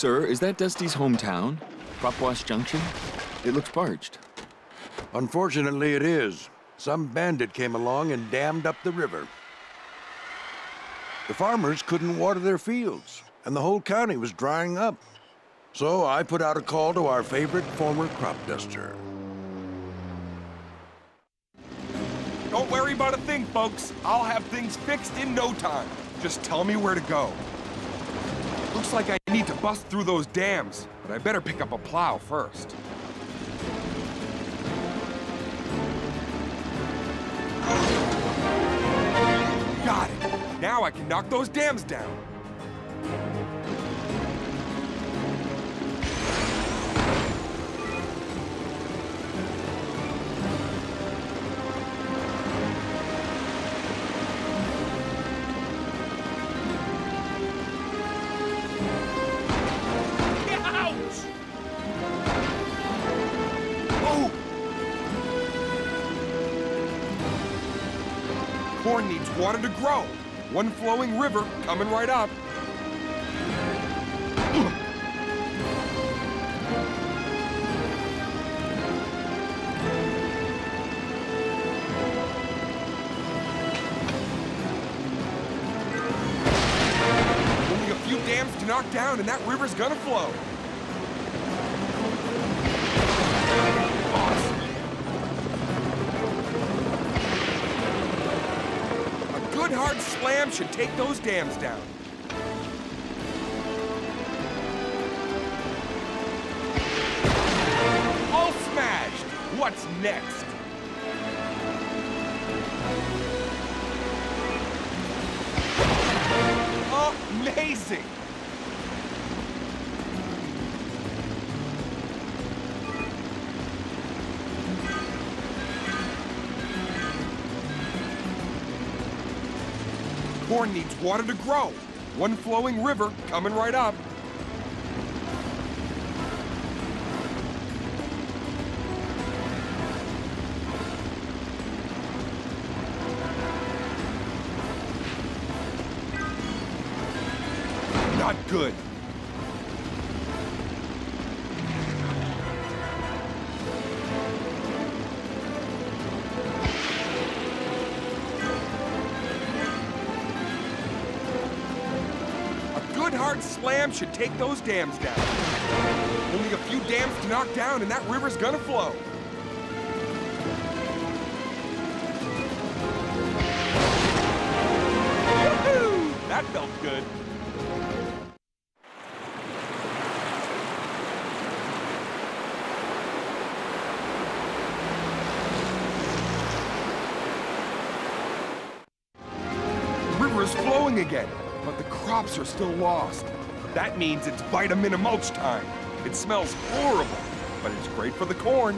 Sir, is that Dusty's hometown? Propwash Junction? It looks parched. Unfortunately, it is. Some bandit came along and dammed up the river. The farmers couldn't water their fields, and the whole county was drying up. So I put out a call to our favorite former crop duster. Don't worry about a thing, folks. I'll have things fixed in no time. Just tell me where to go. Looks like I need to bust through those dams, but I better pick up a plow first. Got it. Now I can knock those dams down. Corn needs water to grow. One flowing river coming right up. Only a few dams to knock down and that river's gonna flow. Hard slam should take those dams down. All smashed! What's next? Amazing! Corn needs water to grow. One flowing river coming right up. Not good. Slam should take those dams down. Only a few dams to knock down and that river's gonna flow. That felt good. The river is flowing again, but the crops are still lost. That means it's vitamin mulch time. It smells horrible, but it's great for the corn.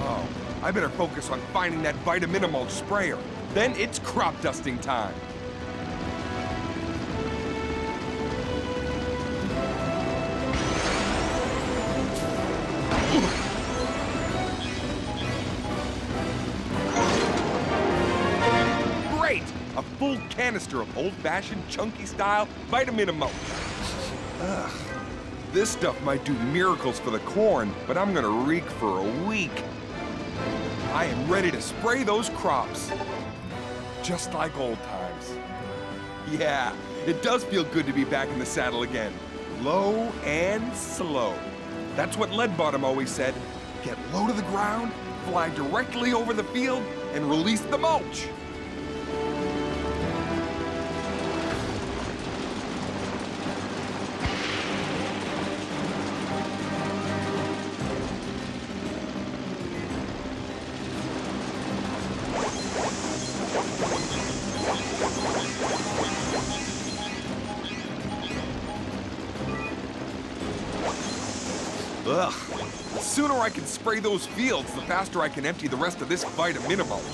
Oh, I better focus on finding that vitamin mulch sprayer. Then it's crop dusting time. Full canister of old-fashioned, chunky-style vitamin mulch. Ugh. This stuff might do miracles for the corn, but I'm gonna reek for a week. I am ready to spray those crops. Just like old times. Yeah, it does feel good to be back in the saddle again. Low and slow. That's what Leadbottom always said. Get low to the ground, fly directly over the field, and release the mulch. Ugh. The sooner I can spray those fields, the faster I can empty the rest of this vitamin mulch.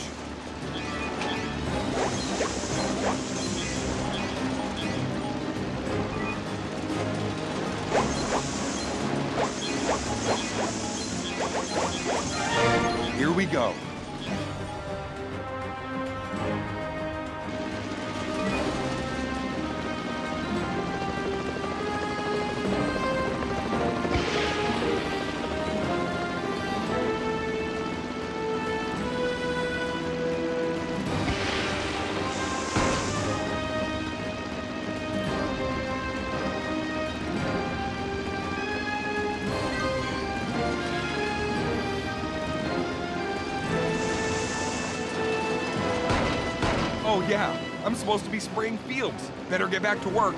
Here we go. Yeah, I'm supposed to be spraying fields. Better get back to work.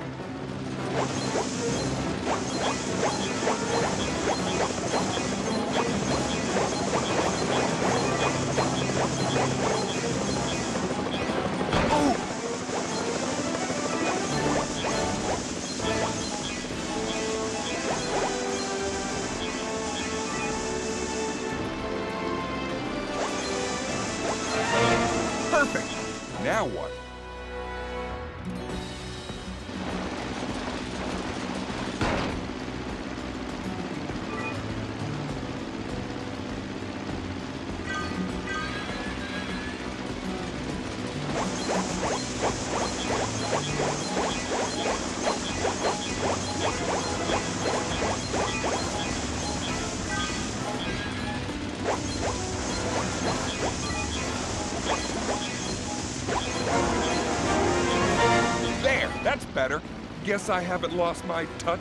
Perfect. Now what? Guess I haven't lost my touch.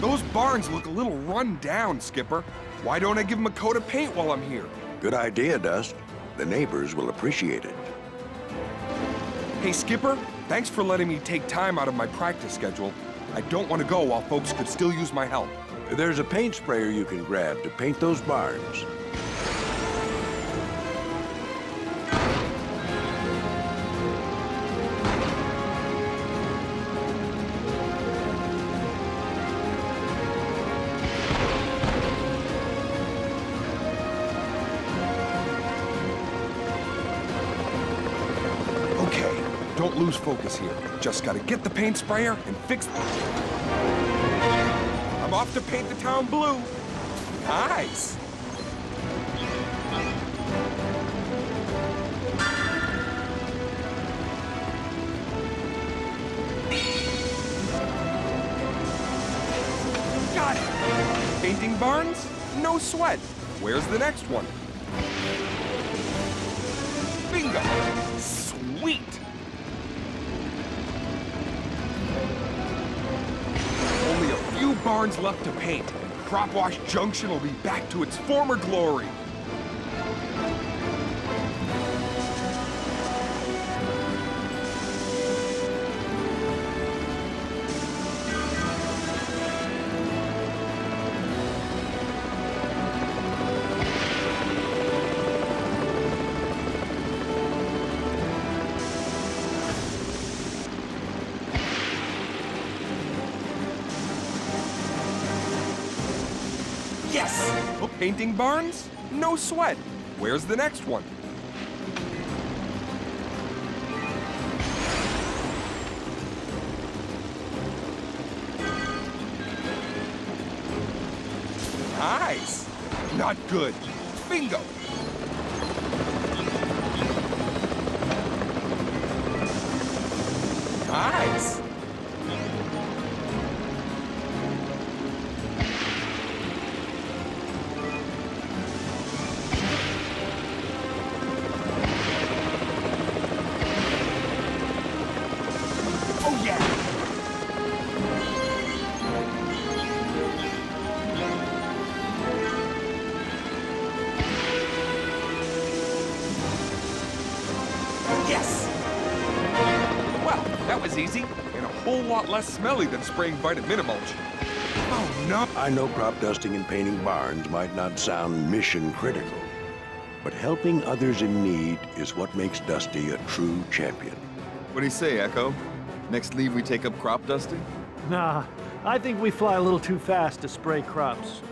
Those barns look a little run down, Skipper. Why don't I give them a coat of paint while I'm here? Good idea, Dust. The neighbors will appreciate it. Hey, Skipper, thanks for letting me take time out of my practice schedule. I don't want to go while folks could still use my help. There's a paint sprayer you can grab to paint those barns. Don't lose focus here. Just gotta get the paint sprayer and fix I'm off to paint the town blue. Nice. Got it. Painting barns? No sweat. Where's the next one? Bingo! Barns left to paint, and Propwash Junction will be back to its former glory. Painting barns? No sweat. Where's the next one? Nice! Not good. Bingo! Yes! Well, that was easy, and a whole lot less smelly than spraying vitamin mulch. Oh no! I know crop dusting and painting barns might not sound mission critical, but helping others in need is what makes Dusty a true champion. What do you say, Echo? Next leave we take up crop dusting? Nah, I think we fly a little too fast to spray crops.